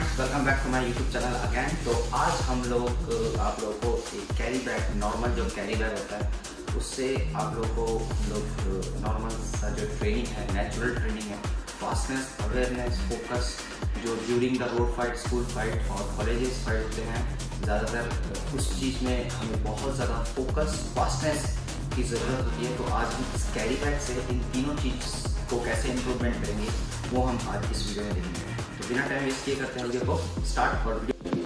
Welcome back to my YouTube channel again तो आज हम लोग, आप लोगों को एक कैरी बैग नॉर्मल जो कैरी बैग होता है, उससे आप लोगों को लोग नॉर्मल सा जो ट्रेनिंग है नेचुरल ट्रेनिंग है फास्टनेस अवेयरनेस फोकस जो during the road fight school fight और कॉलेजेस फाइट होते हैं, ज़्यादातर उस चीज़ में हमें बहुत ज़्यादा फोकस फास्टनेस की ज़रूरत होती है। तो आज हम इस कैरी बैग से इन तीनों चीज़ को कैसे इम्प्रूवमेंट करेंगे, वो हम आज इस वीडियो में देखेंगे। बिना टाइम वेस्ट किए करते हैं वीडियो को स्टार्ट और video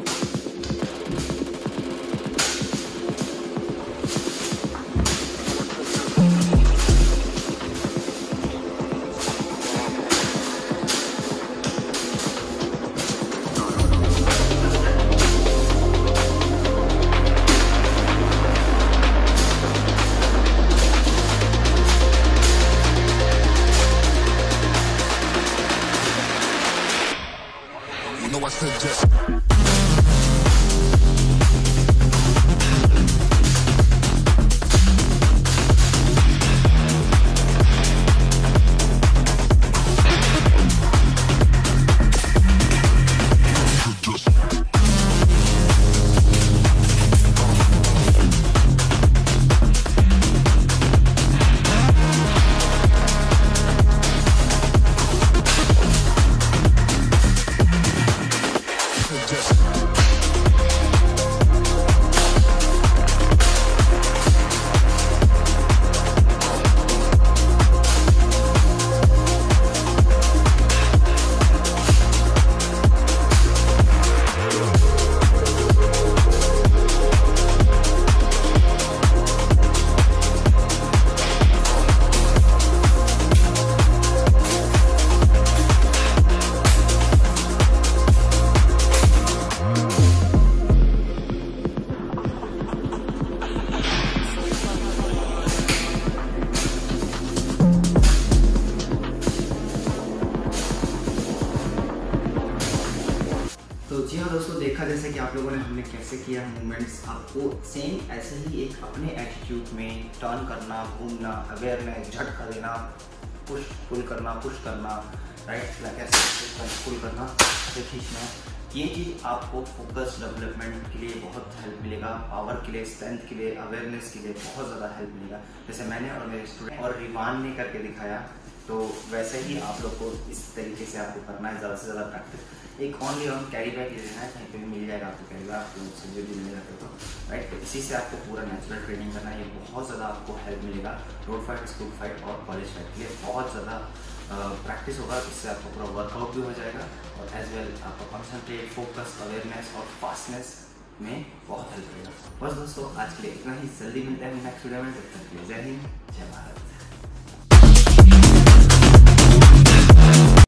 know I could just. दोस्तों, देखा जैसे कि आप लोगों ने हमने कैसे किया मूवमेंट्स आपको सेम ऐसे ही एक अपने एटीट्यूड में टर्न करना, घूमना अवेयरनेस झटका देना पुश पुल करना पुश करना राइट ऐसे पुल करना। खींचना ये चीज़ आपको फोकस डेवलपमेंट के लिए बहुत हेल्प मिलेगा पावर के लिए स्ट्रेंथ के लिए अवेयरनेस के लिए बहुत ज़्यादा हेल्प मिलेगा। जैसे मैंने और मेरे स्टूडेंट और रिवान ने करके दिखाया तो वैसे ही आप लोग को इस तरीके से आपको करना है, ज़्यादा से ज़्यादा प्रैक्टिस एक ऑनली ऑन कैरी बैग लेना है, कहीं पे भी मिल जाएगा आपको कैरी बैग आप लोग से जो भी मिल जाते तो राइट तो इसी से आपको पूरा नेचुरल ट्रेनिंग करना है। ये बहुत ज़्यादा आपको हेल्प मिलेगा रोड फाइट स्कूल फाइट और कॉलेज फाइट के लिए बहुत ज़्यादा प्रैक्टिस होगा। इससे आपको पूरा वर्कआउट भी हो जाएगा और एज वेल आपका कॉन्सेंट्रेट फोकस अवेयरनेस और फास्टनेस में बहुत हेल्प करेगा बस दोस्तों, आज के लिए इतना ही। जल्दी मिलता है नेक्स्ट वीडियो में। तब तक जय हिंद, जय भारत।